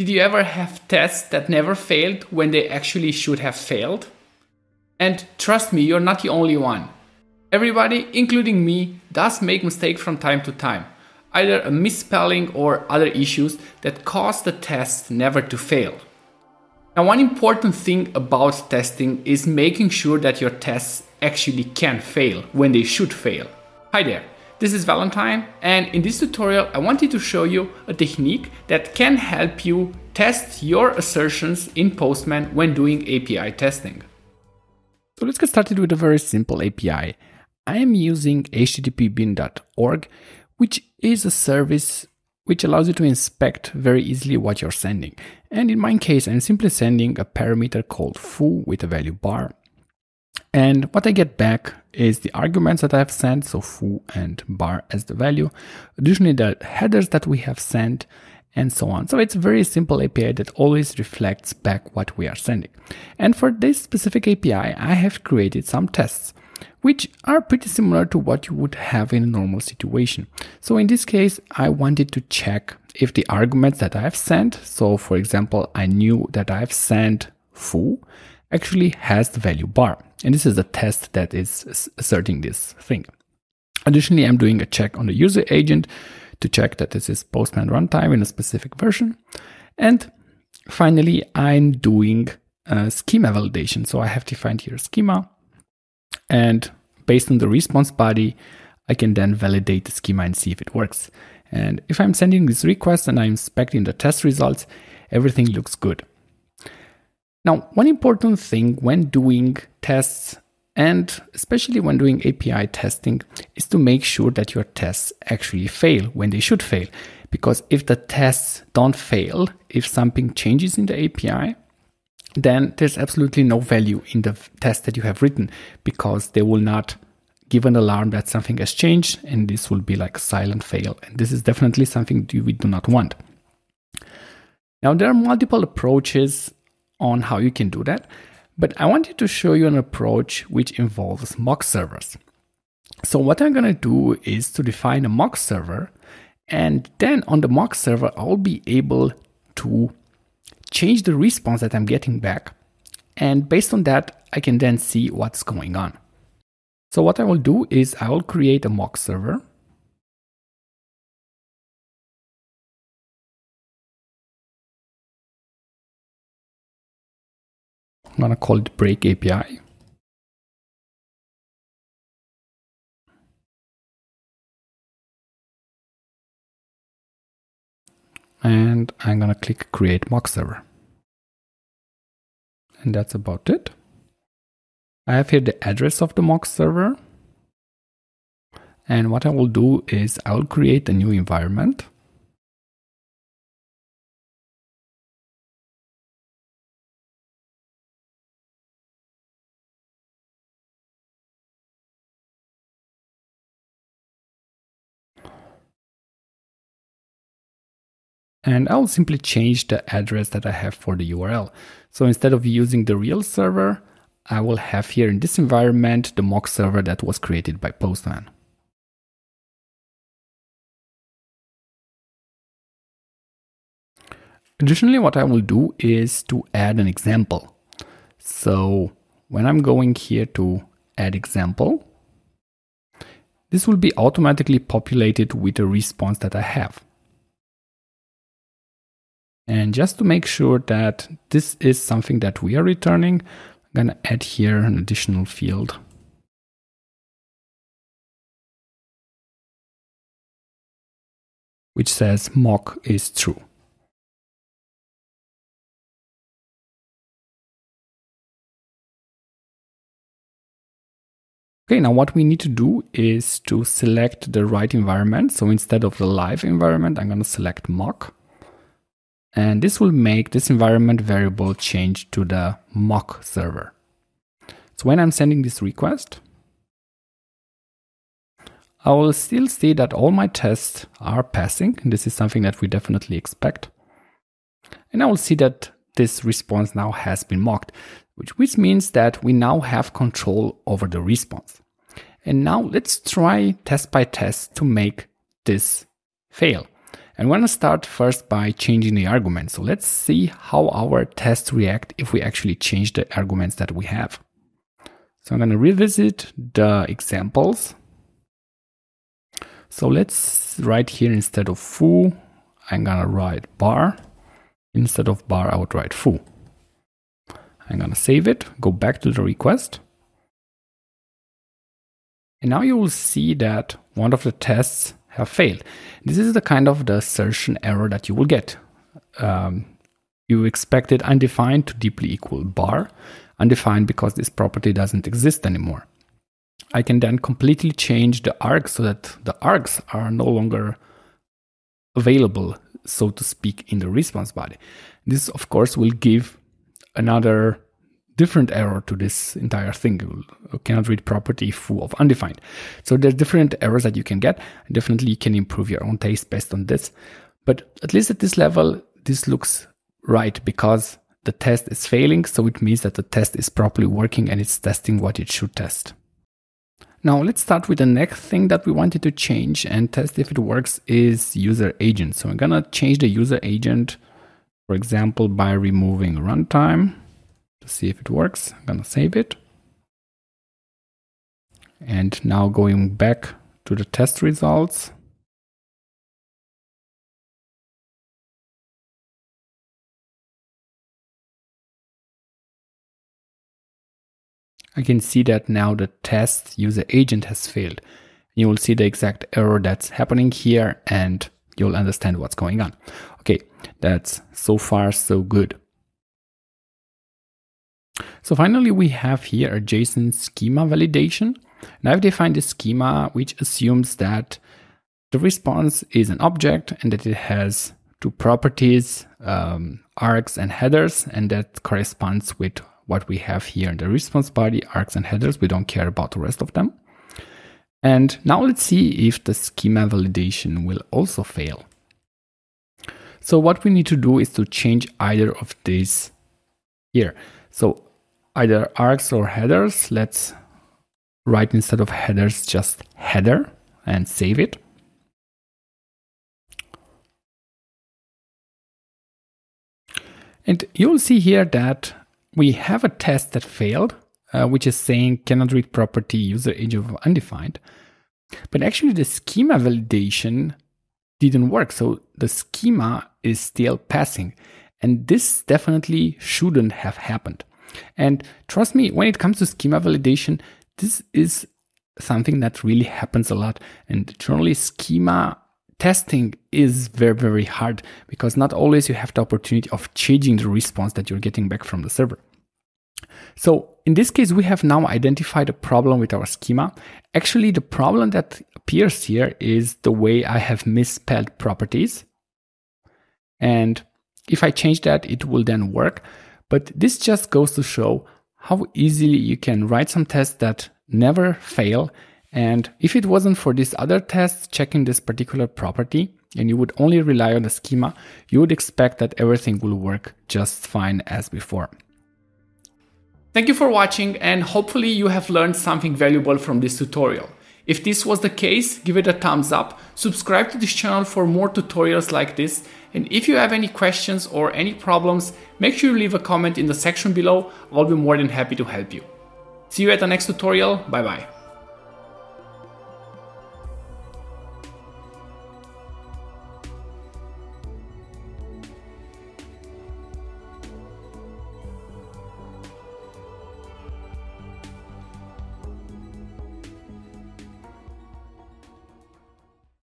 Did you ever have tests that never failed when they actually should have failed? And trust me, you're not the only one. Everybody, including me, does make mistakes from time to time, either a misspelling or other issues that cause the test never to fail. Now, one important thing about testing is making sure that your tests actually can fail when they should fail. Hi there, this is Valentin, and in this tutorial, I wanted to show you a technique that can help you test your assertions in Postman when doing API testing. So let's get started with a very simple API. I am using httpbin.org, which is a service which allows you to inspect very easily what you're sending. And in my case, I'm simply sending a parameter called foo with a value bar. And what I get back is the arguments that I have sent, so foo and bar as the value. Additionally, the headers that we have sent and so on. So it's a very simple API that always reflects back what we are sending. And for this specific API, I have created some tests which are pretty similar to what you would have in a normal situation. So in this case, I wanted to check if the arguments that I have sent, so for example, I knew that I have sent foo, actually has the value bar. And this is a test that is asserting this thing. Additionally, I'm doing a check on the user agent to check that this is Postman runtime in a specific version. And finally, I'm doing schema validation. So I have defined here schema and based on the response body, I can then validate the schema and see if it works. And if I'm sending this request and I'm inspecting the test results, everything looks good. Now, one important thing when doing tests and especially when doing API testing is to make sure that your tests actually fail when they should fail. Because if the tests don't fail, if something changes in the API, then there's absolutely no value in the test that you have written because they will not give an alarm that something has changed and this will be like a silent fail. And this is definitely something we do not want. Now, there are multiple approaches on how you can do that, but I wanted to show you an approach which involves mock servers. So, what I'm going to do is to define a mock server, and then on the mock server, I'll be able to change the response that I'm getting back. And based on that, I can then see what's going on. So what I will do is I will create a mock server. I'm to call it break API. and I'm gonna click create mock server. And that's about it. I have here the address of the mock server. And what I will do is I will create a new environment. And I'll simply change the address that I have for the URL. So instead of using the real server, I will have here in this environment the mock server that was created by Postman. Additionally, what I will do is to add an example. So when I'm going here to add example, this will be automatically populated with the response that I have. And just to make sure that this is something that we are returning, I'm to add here an additional field. which says mock is true. Okay, now what we need to do is to select the right environment. So instead of the live environment, I'm going to select mock. And this will make this environment variable change to the mock server. So when I'm sending this request, I will still see that all my tests are passing. And this is something that we definitely expect. And I will see that this response now has been mocked, which, which means that we now have control over the response. And now let's try test by test to make this fail. And we're to start first by changing the argument. So let's see how our tests react if we actually change the arguments that we have. So I'm going to revisit the examples. So let's write here instead of foo, I'm going to write bar. Instead of bar, I would write foo. I'm going to save it, go back to the request. And now you will see that one of the tests have failed. This is the kind of the assertion error that you will get. Um, you expected undefined to deeply equal bar, undefined because this property doesn't exist anymore. I can then completely change the args so that the args are no longer available, so to speak, in the response body. This, of course, will give another different error to this entire thing. You cannot read property foo of undefined. So there's different errors that you can get. Definitely you can improve your own taste based on this. But at least at this level, this looks right because the test is failing. So it means that the test is properly working and it's testing what it should test. Now let's start with the next thing that we wanted to change and test if it works is user agent. So I'm gonna change the user agent, for example, by removing runtime see if it works. I'm gonna save it. And now going back to the test results. I can see that now the test user agent has failed. You will see the exact error that's happening here and you'll understand what's going on. Okay, that's so far so good. So finally, we have here a JSON schema validation. Now I've defined a schema which assumes that the response is an object and that it has two properties, um, args and headers, and that corresponds with what we have here in the response body, args and headers. We don't care about the rest of them. And now let's see if the schema validation will also fail. So what we need to do is to change either of these here. So either args or headers. Let's write instead of headers just header and save it. And you'll see here that we have a test that failed, uh, which is saying cannot read property user agent of undefined. But actually the schema validation didn't work. So the schema is still passing. And this definitely shouldn't have happened. And trust me, when it comes to schema validation, this is something that really happens a lot. And generally, schema testing is very, very hard because not always you have the opportunity of changing the response that you're getting back from the server. So in this case, we have now identified a problem with our schema. Actually, the problem that appears here is the way I have misspelled properties. And if I change that, it will then work. But this just goes to show how easily you can write some tests that never fail. And if it wasn't for this other test checking this particular property, and you would only rely on the schema, you would expect that everything will work just fine as before. Thank you for watching and hopefully you have learned something valuable from this tutorial. If this was the case, give it a thumbs up, subscribe to this channel for more tutorials like this, and if you have any questions or any problems, make sure you leave a comment in the section below, I'll be more than happy to help you. See you at the next tutorial, bye bye.